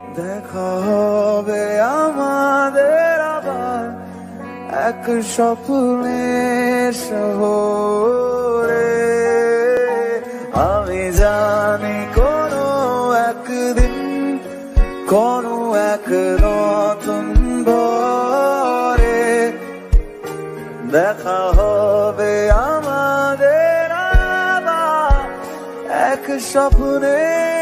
দেখা হবে আমাদের আবার এক স্বপ্নের শহরে। আমি জানি কোনো একদিন, কোনো এক নতুন ভরে। দেখা হবে আমাদের আবার এক স্বপ্নের